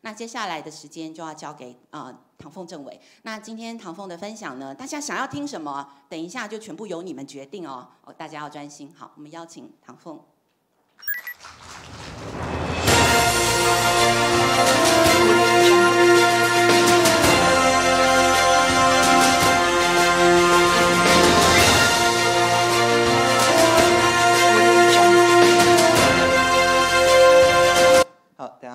那接下来的时间就要交给啊唐凤政委。那今天唐凤的分享呢，大家想要听什么？等一下就全部由你们决定哦。哦，大家要专心。好，我们邀请唐凤。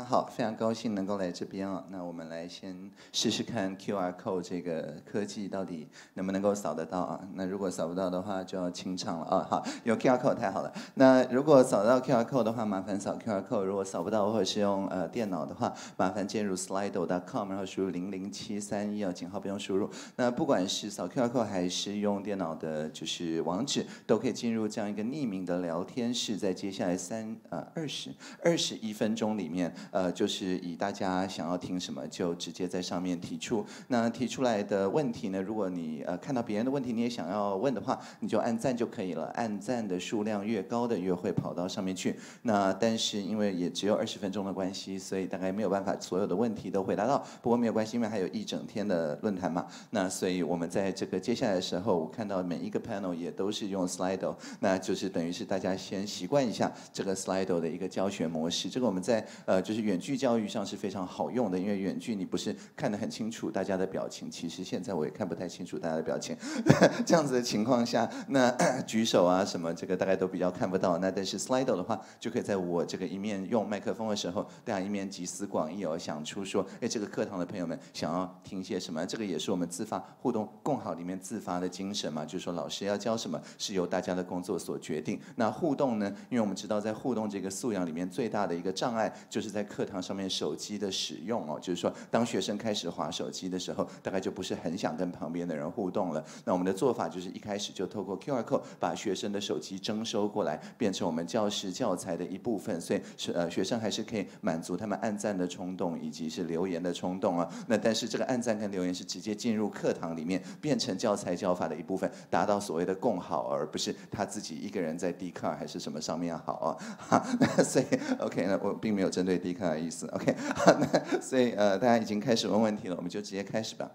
好，非常高兴能够来这边啊。那我们来先试试看 QR code 这个科技到底能不能够扫得到啊？那如果扫不到的话，就要清唱了啊。好，有 QR code 太好了。那如果扫到 QR code 的话，麻烦扫 QR code；如果扫不到或者是用呃电脑的话，麻烦进入 Slido.com，然后输入零零七三一啊，井号不用输入。那不管是扫 QR code 还是用电脑的，就是网址，都可以进入这样一个匿名的聊天室，在接下来三呃二十二十一分钟里面。呃就是以大家想要听什么，就直接在上面提出。那提出来的问题呢，如果你呃看到别人的问题，你也想要问的话，你就按赞就可以了。按赞的数量越高的，越会跑到上面去。那但是因为也只有二十分钟的关系，所以大概没有办法所有的问题都回答到。不过没有关系，因为还有一整天的论坛嘛。那所以我们在这个接下来的时候，我看到每一个 panel 也都是用 Slido，那就是等于是大家先习惯一下这个 Slido 的一个教学模式。这个我们在呃就是。远距教育上是非常好用的，因为远距你不是看得很清楚大家的表情，其实现在我也看不太清楚大家的表情。这样子的情况下，那 举手啊什么，这个大概都比较看不到。那但是 Slido 的话，就可以在我这个一面用麦克风的时候，大家一面集思广益哦，想出说，哎，这个课堂的朋友们想要听些什么？这个也是我们自发互动共好里面自发的精神嘛，就是说老师要教什么是由大家的工作所决定。那互动呢？因为我们知道在互动这个素养里面，最大的一个障碍就是在。课课堂上面手机的使用哦，就是说，当学生开始划手机的时候，大概就不是很想跟旁边的人互动了。那我们的做法就是一开始就透过 QR code 把学生的手机征收过来，变成我们教室教材的一部分。所以是呃，学生还是可以满足他们按赞的冲动，以及是留言的冲动啊。那但是这个按赞跟留言是直接进入课堂里面，变成教材教法的一部分，达到所谓的共好，而不是他自己一个人在 D 卡还是什么上面好啊。所以 OK，那我并没有针对 D 卡。的意思，OK，好，那所以呃，大家已经开始问问题了，我们就直接开始吧。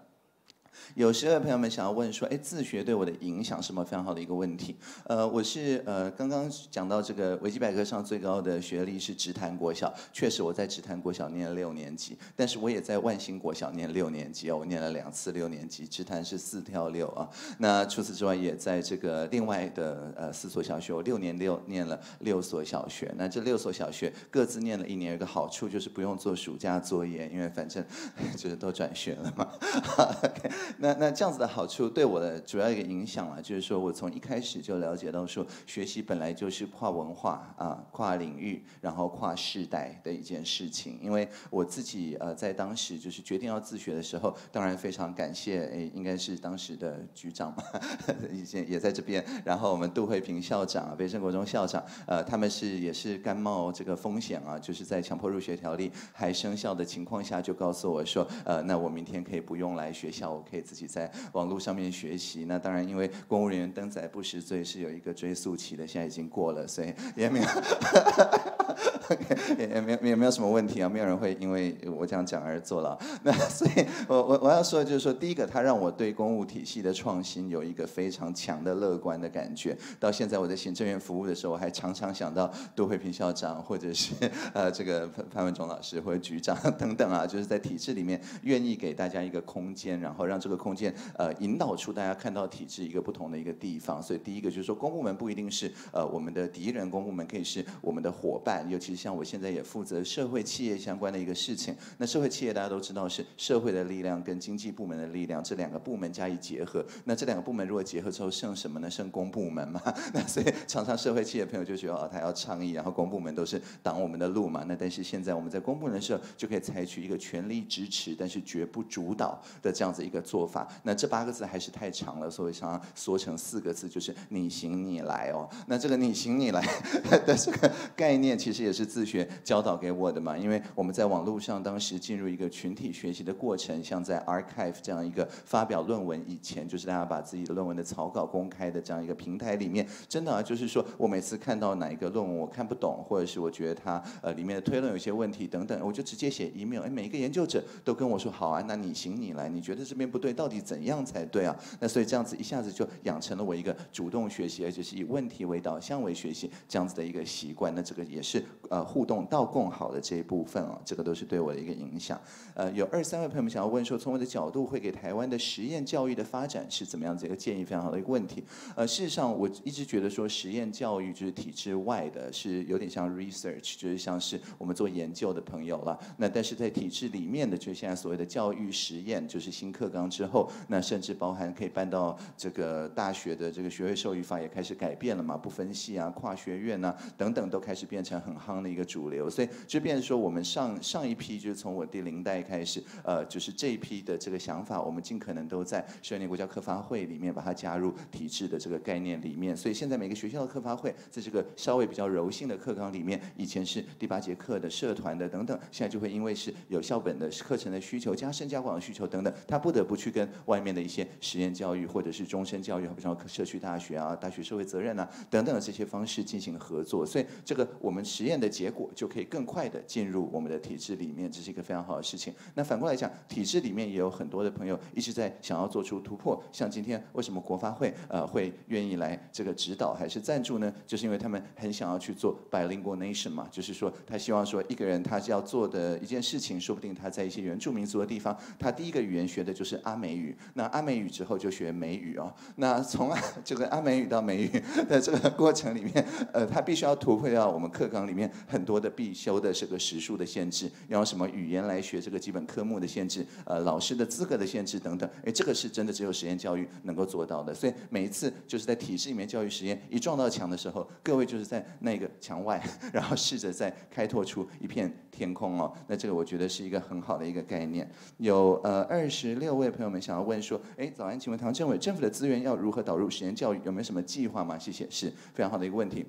有十位朋友们想要问说，哎，自学对我的影响是什么？非常好的一个问题。呃，我是呃刚刚讲到这个维基百科上最高的学历是直潭国小，确实我在直潭国小念了六年级，但是我也在万兴国小念六年级哦，我念了两次六年级，直潭是四跳六啊。那除此之外，也在这个另外的呃四所小学，我六年六念了六所小学。那这六所小学各自念了一年，有个好处就是不用做暑假作业，因为反正 就是都转学了嘛。那那这样子的好处对我的主要一个影响啊，就是说我从一开始就了解到说，学习本来就是跨文化啊、跨领域，然后跨世代的一件事情。因为我自己呃在当时就是决定要自学的时候，当然非常感谢诶，应该是当时的局长嘛，以前也在这边，然后我们杜慧平校长、北镇国中校长，呃，他们是也是甘冒这个风险啊，就是在强迫入学条例还生效的情况下，就告诉我说，呃，那我明天可以不用来学校，我可以自。己在网络上面学习，那当然因为公务人员登载不实罪是有一个追溯期的，现在已经过了，所以也没有，也也没有也没有什么问题啊，没有人会因为我这样讲而坐牢。那所以我我我要说的就是说，第一个，他让我对公务体系的创新有一个非常强的乐观的感觉。到现在我在行政院服务的时候，我还常常想到杜慧平校长，或者是呃这个潘潘文忠老师或者局长 等等啊，就是在体制里面愿意给大家一个空间，然后让这个。空间，呃，引导出大家看到体制一个不同的一个地方。所以第一个就是说，公部门不一定是呃我们的敌人，公部门可以是我们的伙伴。尤其是像我现在也负责社会企业相关的一个事情。那社会企业大家都知道是社会的力量跟经济部门的力量这两个部门加以结合。那这两个部门如果结合之后剩什么呢？剩公部门嘛。那所以常常社会企业朋友就觉得哦，他要倡议，然后公部门都是挡我们的路嘛。那但是现在我们在公部门的时候就可以采取一个全力支持，但是绝不主导的这样子一个做法。那这八个字还是太长了，所以想要缩成四个字，就是你行你来哦。那这个你行你来 的这个概念，其实实也是自学教导给我的嘛，因为我们在网络上当时进入一个群体学习的过程，像在 Archive 这样一个发表论文以前，就是大家把自己的论文的草稿公开的这样一个平台里面，真的啊，就是说我每次看到哪一个论文我看不懂，或者是我觉得它呃里面的推论有些问题等等，我就直接写 email，哎，每一个研究者都跟我说好啊，那你行你来，你觉得这边不对，到底怎样才对啊？那所以这样子一下子就养成了我一个主动学习，而且是以问题为导向为学习这样子的一个习惯。那这个也是呃互动到共好的这一部分啊，这个都是对我的一个影响。呃，有二三位朋友们想要问说，从我的角度会给台湾的实验教育的发展是怎么样子一个建议？非常好的一个问题。呃，事实上我一直觉得说实验教育就是体制外的，是有点像 research，就是像是我们做研究的朋友了。那但是在体制里面的，就是现在所谓的教育实验，就是新课纲之后，那甚至包含可以搬到这个大学的这个学位授予法也开始改变了嘛，不分系啊、跨学院啊等等都开始变成很夯的一个主流。所以就变说，我们上上一批就是从我第零代开始，呃，就是这一批的这个想法，我们尽可能都在十二年国家课发会里面把它加入体制的这个概念里面。所以现在每个学校的课发会在这个稍微比较柔性的课纲里面，以前是第八节课的社团的等等，现在就会因为是有校本的课程的需求、加深加广的需求等等，他不得不去跟外面的一些实验教育或者是终身教育，比如说社区大学啊、大学社会责任啊等等的这些方式进行合作。所以这个我们实验的结果就可以更快的进入我们的体制里面，这是一个非常好的事情。那反过来讲，体制里面也有很多的朋友一直在想要做出突破。像今天为什么国发会呃会愿意来这个指导还是赞助呢？就是因为他们很想要去做 bilingual nation 嘛，就是说他希望说一个人他要做的一件事情，说不定他在一些原住民族的地方，他第一个语言学的就是阿美语，那阿美语之后就学美语哦。那从这个阿美语到美语 的这个过程里面，呃，他必须要突破到我们课纲里里面很多的必修的这个时数的限制，要什么语言来学这个基本科目的限制，呃，老师的资格的限制等等。哎，这个是真的只有实验教育能够做到的。所以每一次就是在体制里面教育实验一撞到墙的时候，各位就是在那个墙外，然后试着再开拓出一片天空哦。那这个我觉得是一个很好的一个概念。有呃二十六位朋友们想要问说，哎，早安，请问唐政委，政府的资源要如何导入实验教育？有没有什么计划吗？谢谢，是非常好的一个问题。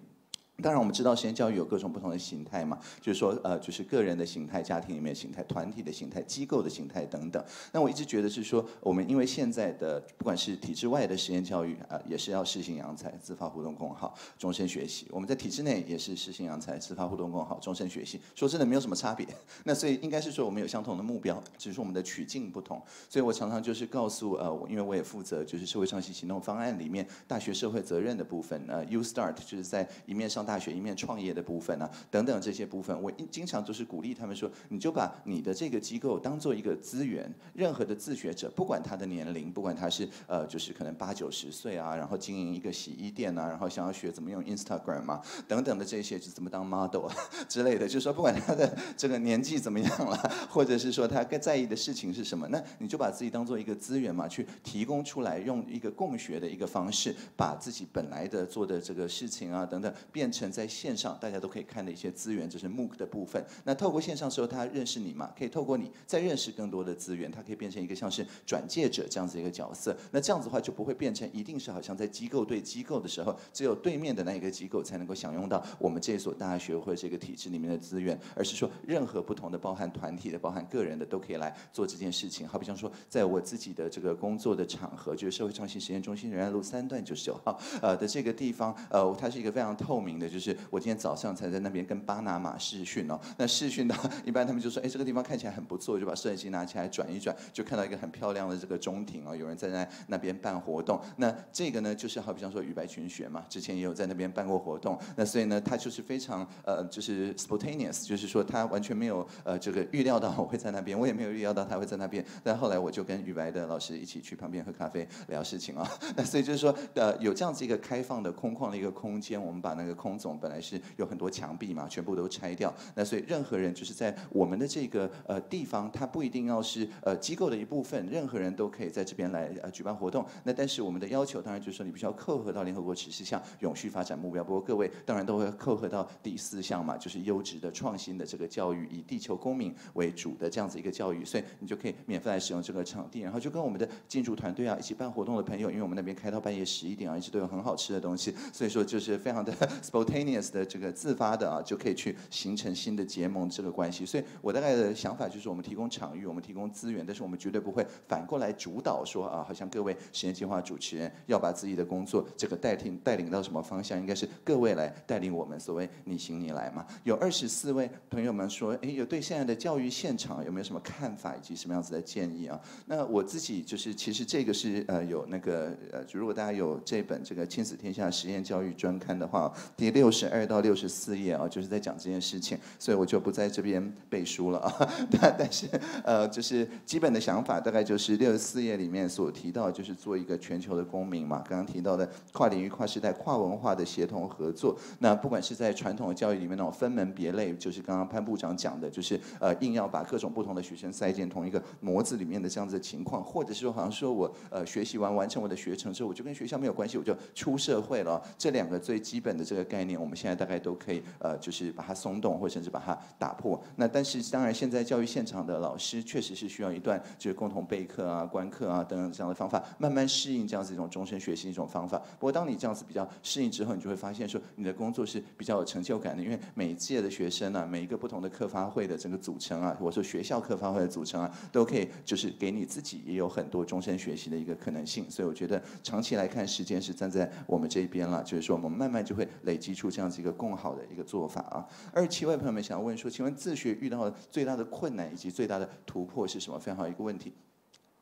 当然，我们知道实验教育有各种不同的形态嘛，就是说，呃，就是个人的形态、家庭里面的形态、团体的形态、机构的形态等等。那我一直觉得是说，我们因为现在的不管是体制外的实验教育啊，也是要适性扬才、自发互动共好、终身学习；我们在体制内也是适性扬才、自发互动共好、终身学习。说真的，没有什么差别。那所以应该是说，我们有相同的目标，只是说我们的取径不同。所以我常常就是告诉呃，因为我也负责就是社会创新行动方案里面大学社会责任的部分，呃，You Start 就是在一面上大学一面创业的部分啊，等等这些部分，我经常就是鼓励他们说，你就把你的这个机构当做一个资源，任何的自学者，不管他的年龄，不管他是呃，就是可能八九十岁啊，然后经营一个洗衣店啊，然后想要学怎么用 Instagram 啊，等等的这些，就怎么当 model 啊之类的，就说不管他的这个年纪怎么样了，或者是说他更在意的事情是什么，那你就把自己当做一个资源嘛，去提供出来，用一个共学的一个方式，把自己本来的做的这个事情啊等等，变成在线上大家都可以看的一些资源，这是 MOOC 的部分。那透过线上之后，他认识你嘛，可以透过你再认识更多的资源，他可以变成一个像是转介者这样子一个角色。那这样子的话，就不会变成一定是好像在机构对机构的时候，只有对面的那一个机构才能够享用到我们这所大学或者这个体制里面的资源，而是说任何不同的包含团体的、包含个人的都可以来做这件事情。好比像说，在我自己的这个工作的场合，就是社会创新实验中心仁爱路三段九十九号呃的这个地方，呃，它是一个非常透明的，就是我今天早上才在那边跟巴拿马试训哦。那试训的，一般他们就说，哎，这个地方看起来很不错，就把摄影机拿起来转一转，就看到一个很漂亮的这个中庭哦，有人在那那边办活动。那这个呢，就是好比方说羽白群学嘛，之前也有在那边办过活动。那所以呢，他就是非常呃，就是 spontaneous，就是说他完全没有呃这个预料到我会在那边，我也没有预料到他会在那边。但后来我就跟羽白的老师一起去旁边喝咖啡聊事情啊。那所以就是说，呃，有这样子一个开放的空旷的一个空间，我们把那个空总本来是有很多墙壁嘛，全部都拆掉。那所以任何人就是在我们的这个呃地方，他不一定要是呃机构的一部分，任何人都可以在这边来呃举办活动。那但是我们的要求当然就是说，你必须要扣合到联合国十四项永续发展目标。不过各位当然都会扣合到第四项嘛，就是优质的创新的这个教育，以地球公民为主的这样子一个教育。所以你就可以免费来使用这个场地，然后就跟我们的进驻团队啊一起办活动的朋友，因为我们那边开到半夜十一点啊，一直都有很好吃的东西，所以说就是非常的。spontaneous 的这个自发的啊，就可以去形成新的结盟这个关系。所以我大概的想法就是，我们提供场域，我们提供资源，但是我们绝对不会反过来主导说啊，好像各位实验计划主持人要把自己的工作这个带领带领到什么方向，应该是各位来带领我们。所谓你行你来嘛。有二十四位朋友们说，哎，有对现在的教育现场有没有什么看法以及什么样子的建议啊？那我自己就是，其实这个是呃有那个呃，如果大家有这本这个《亲子天下实验教育专刊》的话，第六十二到六十四页啊，就是在讲这件事情，所以我就不在这边背书了啊。但但是呃，就是基本的想法，大概就是六十四页里面所提到，就是做一个全球的公民嘛。刚刚提到的跨领域、跨时代、跨文化的协同合作，那不管是在传统的教育里面那种分门别类，就是刚刚潘部长讲的，就是呃硬要把各种不同的学生塞进同一个模子里面的这样子的情况，或者是说好像说我呃学习完完成我的学程之后，我就跟学校没有关系，我就出社会了。这两个最基本的这个概念，我们现在大概都可以呃就是把它松动，或甚至把它打破。那但是当然现在教育现场的老师确实是需要一段就是共同备课啊、观课啊等等这样的方法，慢慢适应这样子一种终身学习一种方法。不过当你这样子比较适应之后，你就会发现说你的工作是比较有成就感的，因为每一届的学生啊，每一个不同的课发会的整个组成啊，或者说学校课发会的组成啊，都可以就是给你自己也有很多终身学习的一个可能性。所以我觉得长期来看，时间是站在我们这一边了，就是说我们慢慢就会累积提出这样子一个更好的一个做法啊。而七位朋友们想要问说，请问自学遇到的最大的困难以及最大的突破是什么？非常好一个问题。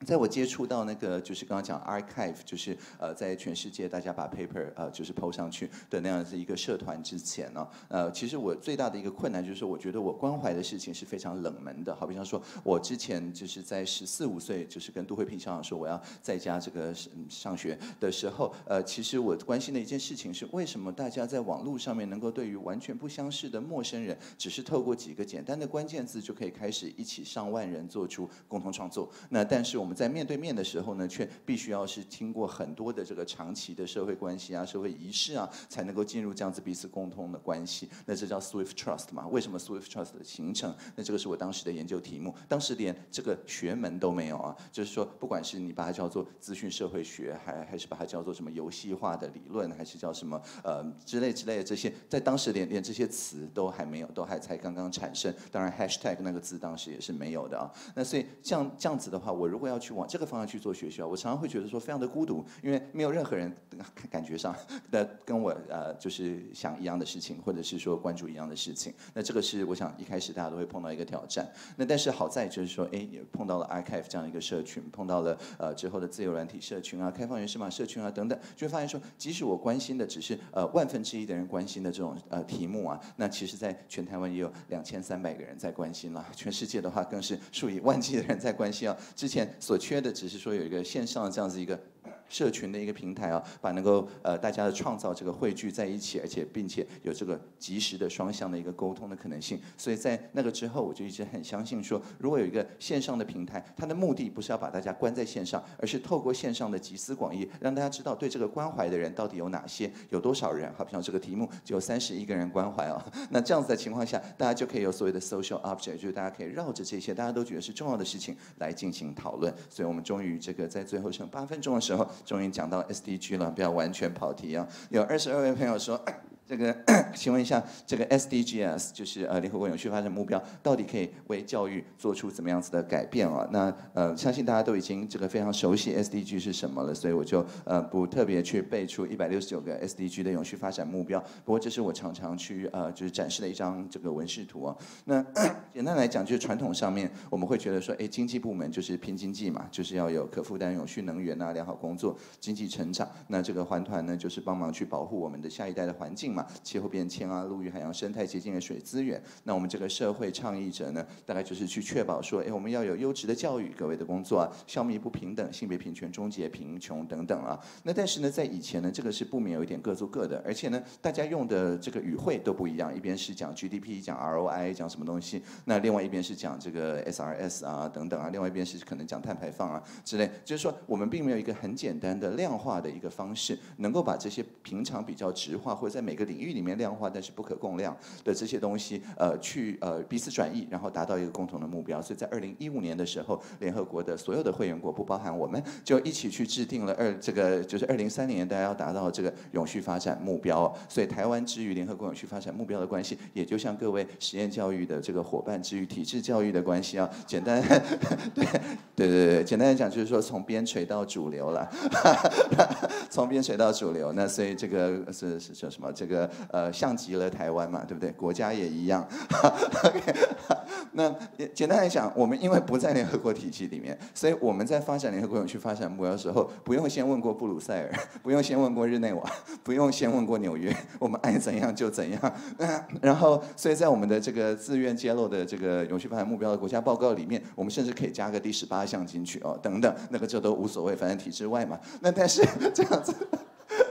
在我接触到那个就是刚刚讲 archive，就是呃在全世界大家把 paper 呃就是 PO 上去的那样子一个社团之前呢，呃其实我最大的一个困难就是我觉得我关怀的事情是非常冷门的，好比方说我之前就是在十四五岁就是跟杜慧萍校长说我要在家这个上学的时候，呃其实我关心的一件事情是为什么大家在网络上面能够对于完全不相识的陌生人，只是透过几个简单的关键字就可以开始一起上万人做出共同创作，那但是我们。在面对面的时候呢，却必须要是经过很多的这个长期的社会关系啊、社会仪式啊，才能够进入这样子彼此共通的关系。那这叫 Swift Trust 嘛？为什么 Swift Trust 的形成？那这个是我当时的研究题目。当时连这个学门都没有啊，就是说，不管是你把它叫做资讯社会学，还还是把它叫做什么游戏化的理论，还是叫什么呃之类之类的这些，在当时连连这些词都还没有，都还才刚刚产生。当然，Hashtag 那个字当时也是没有的啊。那所以这样这样子的话，我如果要要去往这个方向去做学校，我常常会觉得说非常的孤独，因为没有任何人感觉上 的跟我呃就是想一样的事情，或者是说关注一样的事情。那这个是我想一开始大家都会碰到一个挑战。那但是好在就是说，哎，碰到了 Archive 这样一个社群，碰到了呃之后的自由软体社群啊、开放源码社群啊等等，就会发现说，即使我关心的只是呃万分之一的人关心的这种呃题目啊，那其实在全台湾也有两千三百个人在关心了，全世界的话更是数以万计的人在关心啊。之前所缺的。只是说有一个线上这样子一个。社群的一个平台啊，把能够呃大家的创造这个汇聚在一起，而且并且有这个及时的双向的一个沟通的可能性。所以在那个之后，我就一直很相信说，如果有一个线上的平台，它的目的不是要把大家关在线上，而是透过线上的集思广益，让大家知道对这个关怀的人到底有哪些，有多少人。好，比方这个题目只有三十一个人关怀啊，那这样子的情况下，大家就可以有所谓的 social object，就是大家可以绕着这些大家都觉得是重要的事情来进行讨论。所以我们终于这个在最后剩八分钟的时候。终于讲到 SDG 了，不要完全跑题啊！有二十二位朋友说。这个，请问一下，这个 SDGs 就是呃联合国永续发展目标，到底可以为教育做出怎么样子的改变啊？那呃，相信大家都已经这个非常熟悉 SDG 是什么了，所以我就呃不特别去背出一百六十九个 SDG 的永续发展目标。不过这是我常常去呃就是展示的一张这个文示图啊。那 简单来讲，就是传统上面我们会觉得说，哎，经济部门就是拼经济嘛，就是要有可负担永续能源啊，良好工作，经济成长。那这个环团呢，就是帮忙去保护我们的下一代的环境。嘛气候变迁啊，陆域海洋生态洁净的水资源。那我们这个社会倡议者呢，大概就是去确保说，哎，我们要有优质的教育，各位的工作啊，消灭不平等、性别平权、终结贫穷等等啊。那但是呢，在以前呢，这个是不免有一点各做各的，而且呢，大家用的这个语汇都不一样，一边是讲 GDP，讲 ROI，讲什么东西，那另外一边是讲这个 SRS 啊等等啊，另外一边是可能讲碳排放啊之类。就是说，我们并没有一个很简单的量化的一个方式，能够把这些平常比较直化或者在每个领域里面量化，但是不可共量的这些东西，呃，去呃彼此转移，然后达到一个共同的目标。所以在二零一五年的时候，联合国的所有的会员国，不包含我们，就一起去制定了二这个就是二零三零年大家要达到这个永续发展目标。所以台湾之于联合国永续发展目标的关系，也就像各位实验教育的这个伙伴之于体制教育的关系啊。简单，对对对对，简单来讲就是说从边陲到主流了，从边陲到主流。那所以这个是是叫什么？这个呃，像极了台湾嘛，对不对？国家也一样。那简单来讲，我们因为不在联合国体系里面，所以我们在发展联合国永续发展目标的时候，不用先问过布鲁塞尔，不用先问过日内瓦，不用先问过纽约，我们爱怎样就怎样。然后，所以在我们的这个自愿揭露的这个永续发展目标的国家报告里面，我们甚至可以加个第十八项进去哦，等等，那个这都无所谓，反正体制外嘛。那但是 这样子。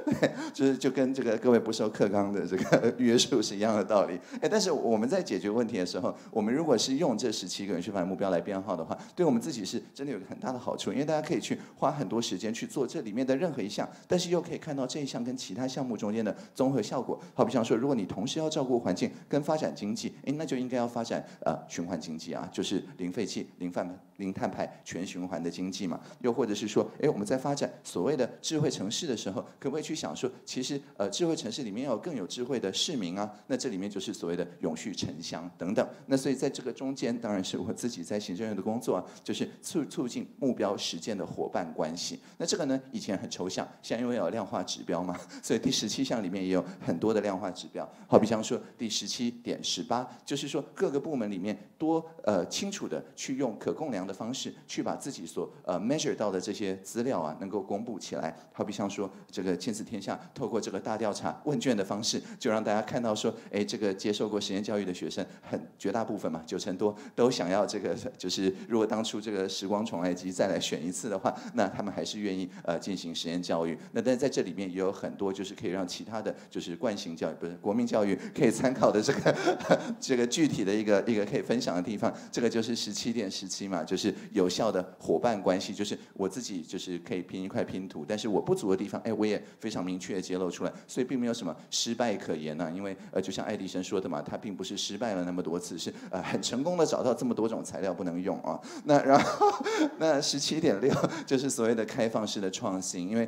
对，就是就跟这个各位不受课刚的这个约束是一样的道理。哎，但是我们在解决问题的时候，我们如果是用这十七个人去发目标来编号的话，对我们自己是真的有个很大的好处，因为大家可以去花很多时间去做这里面的任何一项，但是又可以看到这一项跟其他项目中间的综合效果。好比像说，如果你同时要照顾环境跟发展经济，哎，那就应该要发展呃循环经济啊，就是零废弃、零碳、零碳排、全循环的经济嘛。又或者是说，哎，我们在发展所谓的智慧城市的时候，可不可以去想说？其实，呃，智慧城市里面有更有智慧的市民啊，那这里面就是所谓的永续城乡等等。那所以在这个中间，当然是我自己在行政院的工作啊，就是促促进目标实践的伙伴关系。那这个呢，以前很抽象，现在因为有量化指标嘛，所以第十七项里面也有很多的量化指标。好比像说第十七点十八，就是说各个部门里面多呃清楚的去用可共量的方式，去把自己所呃 measure 到的这些资料啊，能够公布起来。好比像说这个亲子天下。透过这个大调查问卷的方方式，就让大家看到说，哎，这个接受过实验教育的学生，很绝大部分嘛，九成多都想要这个，就是如果当初这个时光重来机再来选一次的话，那他们还是愿意呃进行实验教育。那但是在这里面也有很多就是可以让其他的就是惯性教育不是国民教育可以参考的这个 这个具体的一个一个可以分享的地方。这个就是十七点十七嘛，就是有效的伙伴关系，就是我自己就是可以拼一块拼图，但是我不足的地方，哎，我也非常明确的。揭露出来，所以并没有什么失败可言呢。因为呃，就像爱迪生说的嘛，他并不是失败了那么多次，是呃很成功的找到这么多种材料不能用啊。那然后 那十七点六 就是所谓的开放式的创新，因为。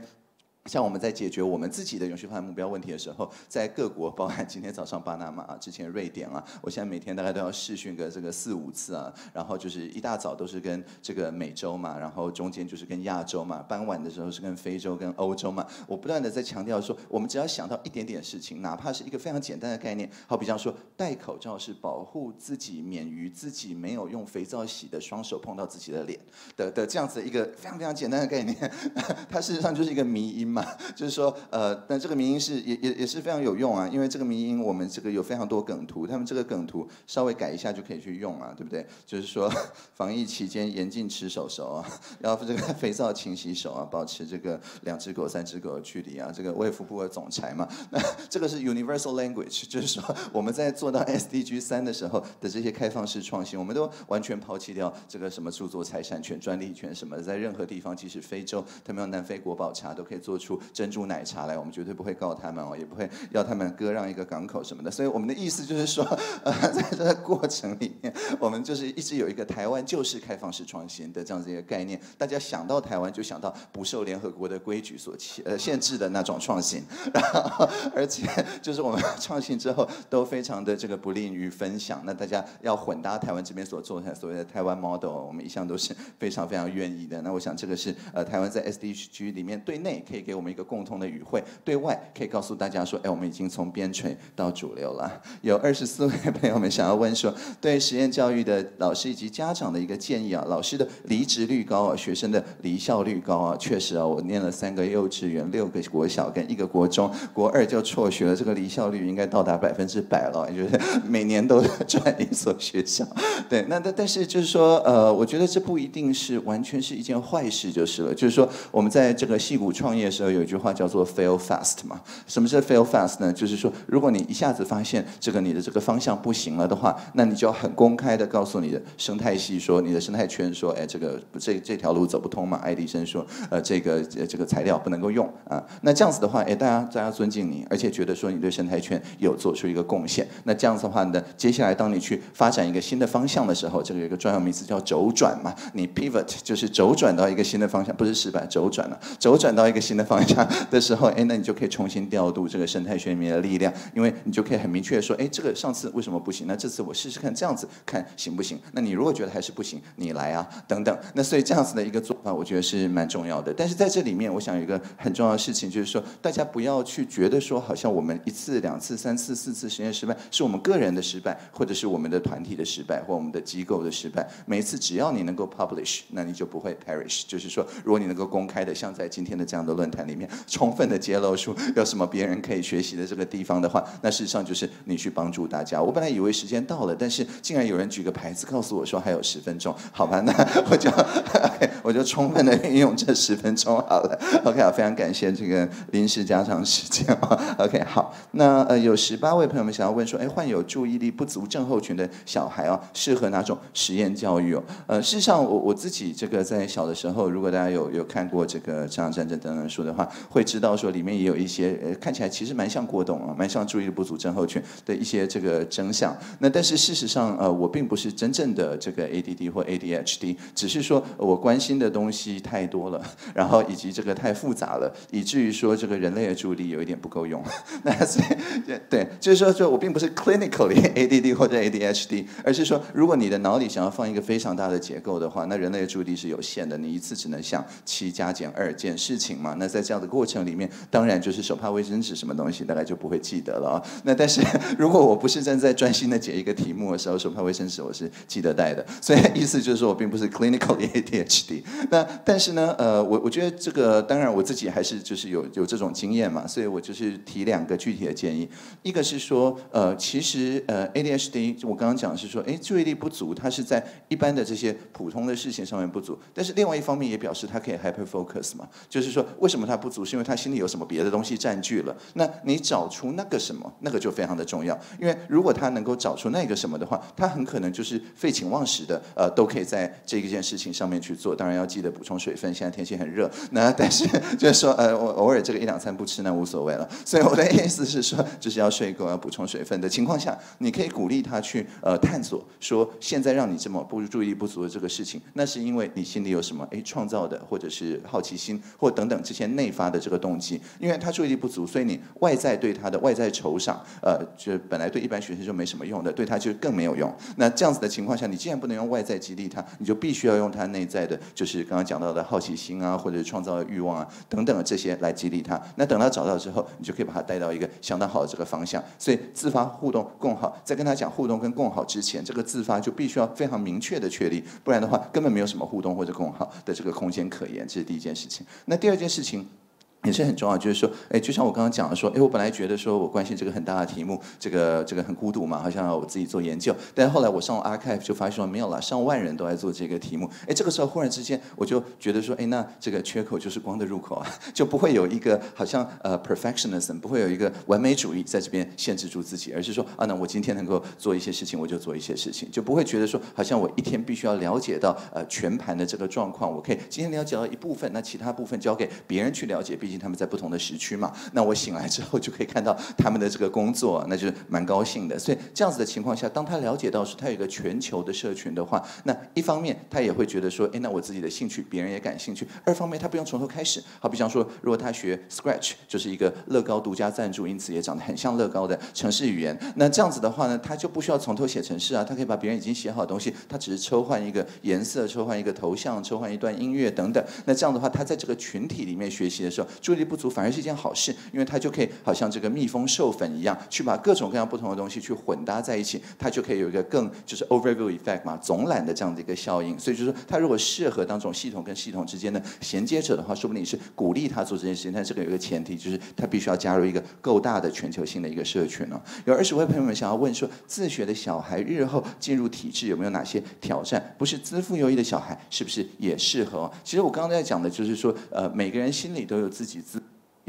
像我们在解决我们自己的永续发展目标问题的时候，在各国，包含今天早上巴拿马啊，之前瑞典啊，我现在每天大概都要试训个这个四五次啊，然后就是一大早都是跟这个美洲嘛，然后中间就是跟亚洲嘛，傍晚的时候是跟非洲跟欧洲嘛，我不断的在强调说，我们只要想到一点点事情，哪怕是一个非常简单的概念，好比方说戴口罩是保护自己免于自己没有用肥皂洗的双手碰到自己的脸的的这样子一个非常非常简单的概念，它事实上就是一个迷因。嘛，就是说，呃，但这个民音是也也也是非常有用啊，因为这个民音我们这个有非常多梗图，他们这个梗图稍微改一下就可以去用啊，对不对？就是说，防疫期间严禁吃手手啊，然后这个 肥皂勤洗手啊，保持这个两只狗三只狗的距离啊，这个卫福部的总裁嘛，那这个是 universal language，就是说我们在做到 SDG 三的时候的这些开放式创新，我们都完全抛弃掉这个什么著作财产权、专利权什么，在任何地方，即使非洲，他们用南非国宝茶都可以做出。出珍珠奶茶来，我们绝对不会告他们哦，也不会要他们割让一个港口什么的。所以我们的意思就是说，呃，在这个过程里面，我们就是一直有一个台湾就是开放式创新的这样子一个概念。大家想到台湾就想到不受联合国的规矩所限呃限制的那种创新，然后而且就是我们 创新之后都非常的这个不利于分享。那大家要混搭台湾这边所做的所谓的台湾 model，我们一向都是非常非常愿意的。那我想这个是呃台湾在 SDG 里面对内可以给。我们一个共同的语汇，对外可以告诉大家说，哎，我们已经从边陲到主流了。有二十四位朋友们想要问说，对实验教育的老师以及家长的一个建议啊，老师的离职率高啊，学生的离校率高啊，确实啊，我念了三个幼稚园，六个国小跟一个国中，国二就辍学了，这个离校率应该到达百分之百了，就是每年都转一所学校。对，那但但是就是说，呃，我觉得这不一定是完全是一件坏事就是了，就是说我们在这个戏谷创业时。候有一句话叫做 “fail fast” 嘛。什么是 “fail fast” 呢？就是说，如果你一下子发现这个你的这个方向不行了的话，那你就要很公开的告诉你的生态系说，你的生态圈说，哎，这个这这条路走不通嘛。爱迪生说，呃，这个这个材料不能够用啊。那这样子的话，哎，大家大家尊敬你，而且觉得说你对生态圈有做出一个贡献。那这样子的话呢，接下来当你去发展一个新的方向的时候，这个有一个专有名词叫轴转嘛。你 pivot 就是轴转到一个新的方向，不是失败，轴转了，轴转到一个新的方向的时候，哎，那你就可以重新调度这个生态圈里面的力量，因为你就可以很明确说，哎，这个上次为什么不行？那这次我试试看这样子看行不行？那你如果觉得还是不行，你来啊，等等。那所以这样子的一个做法，我觉得是蛮重要的。但是在这里面，我想有一个很重要的事情，就是说大家不要去觉得说，好像我们一次、两次、三次、四次实验失败，是我们个人的失败，或者是我们的团体的失败，或我们的机构的失败。每一次只要你能够 publish，那你就不会 perish。就是说，如果你能够公开的，像在今天的这样的论坛里面，充分的揭露出有什么别人可以学习的这个地方的话，那事实上就是你去帮助大家。我本来以为时间到了，但是竟然有人举个牌子告诉我说还有十分钟，好吧，那我 就我就充分的运用这十分钟好了。OK 啊，非常感谢这个临时加长时间啊。OK 好，那呃有十八位朋友们想要问说，哎，患有注意力不足症候群的小孩啊，适合哪种实验教育哦？呃，事实上我我自己这个在小的时候，如果大家有有看过这个《这场战争》等等书的话，会知道说里面也有一些呃看起来其实蛮像过动啊，蛮像注意力不足症候群的一些这个真相。那但是事实上呃，我并不是真正的这个 ADD 或 ADHD，只是说我关心的东西太多了，然后以及这个太复杂了，以至于说这个人类的注意力有一点不够用。那所以对，就是说，就我并不是 clinically ADD 或者 ADHD，而是说，如果你的脑里想要放一个非常大的结构的话，那人类的注意力是有限的，你一次只能想七加减二件事情嘛。那在这样的过程里面，当然就是手帕、卫生纸什么东西，大概就不会记得了啊。那但是如果我不是正在专心的解一个题目的时候，手帕、卫生纸我是记得带的。所以意思就是说我并不是 clinically ADHD。那但是呢，呃，我我觉得这个当然我自己还是就是有有这种经验嘛，所以我就是提两个具体的建议。一个是说，呃，其实呃 ADHD 我刚刚讲是说，哎，注意力不足，它是在一般的这些普通的事情上面不足，但是另外一方面也表示它可以 hyper focus 嘛，就是说为什么它不足，是因为它心里有什么别的东西占据了。那你找出那个什么，那个就非常的重要，因为如果他能够找出那个什么的话，他很可能就是废寝忘食的，呃，都可以在这一件事情上面去做。当然要记得补充水分，现在天气很热。那但是就是说，呃，我偶尔这个一两餐不吃那无所谓了。所以我的意思是说，就是要睡够，要补充水分的情况下，你可以鼓励他去呃探索，说现在让你这么不注意不足的这个事情，那是因为你心里有什么哎创造的，或者是好奇心，或等等这些内发的这个动机。因为他注意力不足，所以你外在对他的外在酬赏，呃，就本来对一般学生就没什么用的，对他就更没有用。那这样子的情况下，你既然不能用外在激励他，你就必须要用他内在的，就是刚刚讲到的好奇心啊，或者创造的欲望啊等等这些来激励他。那等他找到之后，你就可以把他带到一个相当好的这个方向。所以自发互动共好，在跟他讲互动跟共好之前，这个自发就必须要非常明确的确立，不然的话根本没有什么互动或者共好的这个空间可言。这是第一件事情。那第二件事情。也是很重要，就是说，哎，就像我刚刚讲的说，哎，我本来觉得说我关心这个很大的题目，这个这个很孤独嘛，好像我自己做研究，但是后来我上了 archive 就发现说没有了，上万人都在做这个题目，哎，这个时候忽然之间我就觉得说，哎，那这个缺口就是光的入口啊，就不会有一个好像呃 perfectionism，不会有一个完美主义在这边限制住自己，而是说啊，那我今天能够做一些事情，我就做一些事情，就不会觉得说好像我一天必须要了解到呃全盘的这个状况，我可以今天了解到一部分，那其他部分交给别人去了解，毕竟他们在不同的时。区嘛，那我醒来之后就可以看到他们的这个工作，那就是蛮高兴的。所以这样子的情况下，当他了解到说他有一个全球的社群的话，那一方面他也会觉得说，哎，那我自己的兴趣别人也感兴趣；二方面他不用从头开始。好比方说，如果他学 Scratch，就是一个乐高独家赞助，因此也长得很像乐高的城市语言。那这样子的话呢，他就不需要从头写城市啊，他可以把别人已经写好的东西，他只是抽换一个颜色、抽换一个头像、抽换一段音乐等等。那这样的话，他在这个群体里面学习的时候，注意力不足反而是一件好事。因为它就可以好像这个蜜蜂授粉一样，去把各种各样不同的东西去混搭在一起，它就可以有一个更就是 overview effect 嘛，总览的这样的一个效应。所以就是说，它如果适合当这种系统跟系统之间的衔接者的话，说不定是鼓励他做这件事情。但这个有一个前提，就是他必须要加入一个够大的全球性的一个社群哦。有二十位朋友们想要问说，自学的小孩日后进入体制有没有哪些挑战？不是资富优异的小孩是不是也适合？其实我刚刚在讲的就是说，呃，每个人心里都有自己自。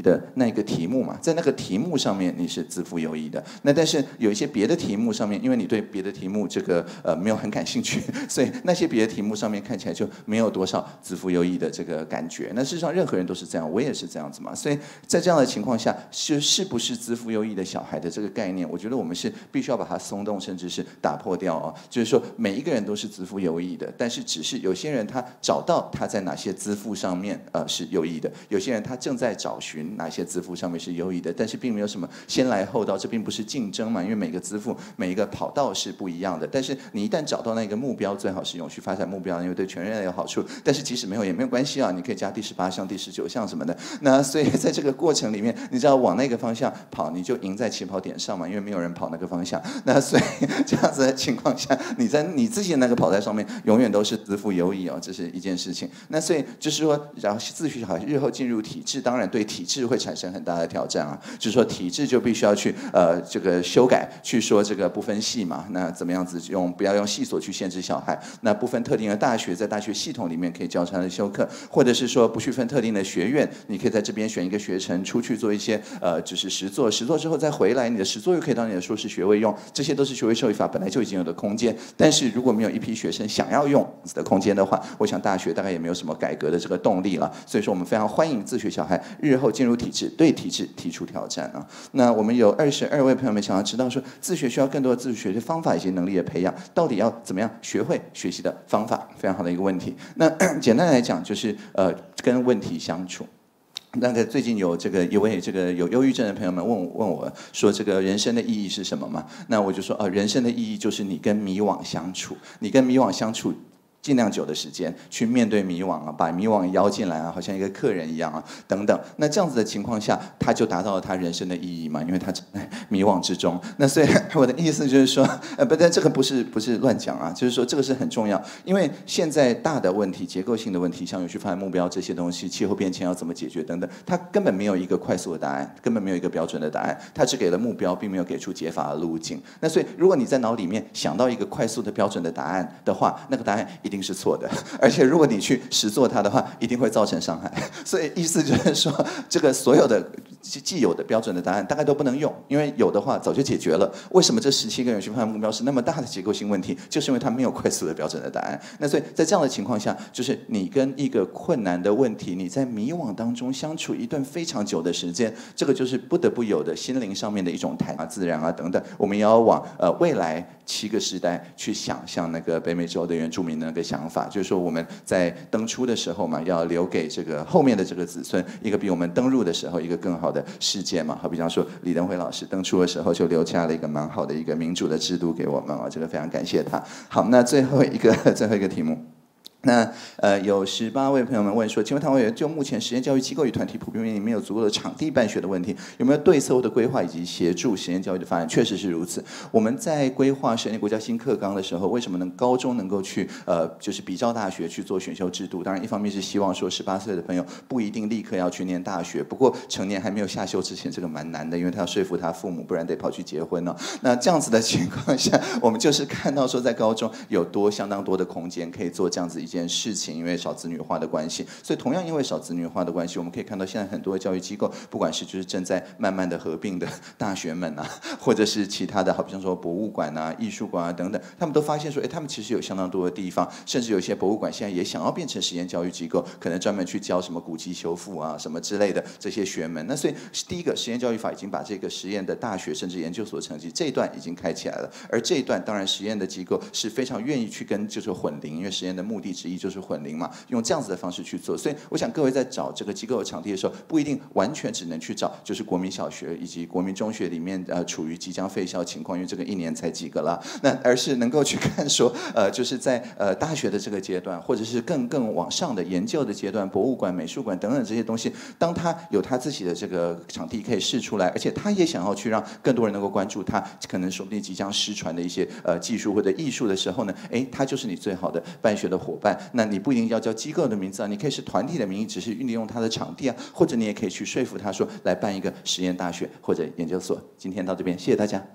的那一个题目嘛，在那个题目上面你是自负有益的。那但是有一些别的题目上面，因为你对别的题目这个呃没有很感兴趣，所以那些别的题目上面看起来就没有多少自负有益的这个感觉。那事实上任何人都是这样，我也是这样子嘛。所以在这样的情况下，是是不是自负有益的小孩的这个概念，我觉得我们是必须要把它松动，甚至是打破掉哦。就是说每一个人都是自负有益的，但是只是有些人他找到他在哪些自负上面呃是有益的，有些人他正在找寻。哪些支付上面是优异的，但是并没有什么先来后到，这并不是竞争嘛？因为每个支付每一个跑道是不一样的。但是你一旦找到那个目标，最好是永续发展目标，因为对全人类有好处。但是即使没有也没有关系啊，你可以加第十八项、第十九项什么的。那所以在这个过程里面，你只要往那个方向跑，你就赢在起跑点上嘛，因为没有人跑那个方向。那所以这样子的情况下，你在你自己的那个跑道上面，永远都是自负优异哦，这是一件事情。那所以就是说，然后自学好日后进入体制，当然对体制。是会产生很大的挑战啊，就是说体制就必须要去呃这个修改，去说这个不分系嘛，那怎么样子用不要用系所去限制小孩，那不分特定的大学，在大学系统里面可以交叉的修课，或者是说不去分特定的学院，你可以在这边选一个学程出去做一些呃就是实作，实作之后再回来，你的实作又可以当你的硕士学位用，这些都是学位授予法本来就已经有的空间，但是如果没有一批学生想要用的空间的话，我想大学大概也没有什么改革的这个动力了，所以说我们非常欢迎自学小孩日后进入体制，对体制提出挑战啊！那我们有二十二位朋友们想要知道说，自学需要更多的自主学习方法以及能力的培养，到底要怎么样学会学习的方法？非常好的一个问题。那 简单来讲，就是呃，跟问题相处。那个最近有这个一位这个有忧郁症的朋友们问问我说，这个人生的意义是什么嘛？那我就说啊，人生的意义就是你跟迷惘相处，你跟迷惘相处。尽量久的时间去面对迷惘啊，把迷惘邀进来啊，好像一个客人一样啊，等等。那这样子的情况下，他就达到了他人生的意义嘛，因为他 迷惘之中。那所以我的意思就是说，呃，不，但这个不是不是乱讲啊，就是说这个是很重要。因为现在大的问题、结构性的问题，像有序发展目标这些东西，气候变迁要怎么解决等等，它根本没有一个快速的答案，根本没有一个标准的答案，它只给了目标，并没有给出解法的路径。那所以，如果你在脑里面想到一个快速的标准的答案的话，那个答案一定。是错的，而且如果你去实做它的话，一定会造成伤害。所以意思就是说，这个所有的既有的标准的答案大概都不能用，因为有的话早就解决了。为什么这十七个人去判目标是那么大的结构性问题？就是因为它没有快速的标准的答案。那所以在这样的情况下，就是你跟一个困难的问题，你在迷惘当中相处一段非常久的时间，这个就是不得不有的心灵上面的一种谈啊、自然啊等等。我们要往呃未来七个时代去想象那个北美洲的原住民呢的。想法就是说，我们在登出的时候嘛，要留给这个后面的这个子孙一个比我们登入的时候一个更好的世界嘛。好，比方说李登辉老师登出的时候就留下了一个蛮好的一个民主的制度给我们啊，这个非常感谢他。好，那最后一个 最后一个题目。那呃，有十八位朋友们问说，请问唐委员，就目前实验教育机构与团体普遍面临没有足够的场地办学的问题，有没有对策或者规划以及协助实验教育的发展？确实是如此。我们在规划实验国家新课纲的时候，为什么能高中能够去呃，就是比照大学去做选修制度？当然，一方面是希望说十八岁的朋友不一定立刻要去念大学，不过成年还没有下修之前，这个蛮难的，因为他要说服他父母，不然得跑去结婚了。那这样子的情况下，我们就是看到说，在高中有多相当多的空间可以做这样子一件。件事情，因为少子女化的关系，所以同样因为少子女化的关系，我们可以看到现在很多的教育机构，不管是就是正在慢慢的合并的大学们啊，或者是其他的，好比方说博物馆啊、艺术馆啊等等，他们都发现说，哎，他们其实有相当多的地方，甚至有些博物馆现在也想要变成实验教育机构，可能专门去教什么古籍修复啊、什么之类的这些学门。那所以第一个实验教育法已经把这个实验的大学甚至研究所成绩这一段已经开起来了，而这一段当然实验的机构是非常愿意去跟就是混龄，因为实验的目的。之一就是混龄嘛，用这样子的方式去做，所以我想各位在找这个机构的场地的时候，不一定完全只能去找就是国民小学以及国民中学里面呃处于即将废校情况，因为这个一年才几个了，那而是能够去看说呃就是在呃大学的这个阶段，或者是更更往上的研究的阶段，博物馆、美术馆等等这些东西，当他有他自己的这个场地可以试出来，而且他也想要去让更多人能够关注他可能说不定即将失传的一些呃技术或者艺术的时候呢，哎，他就是你最好的办学的伙伴。那你不一定要叫机构的名字啊，你可以是团体的名义，只是利用他的场地啊，或者你也可以去说服他说来办一个实验大学或者研究所。今天到这边，谢谢大家。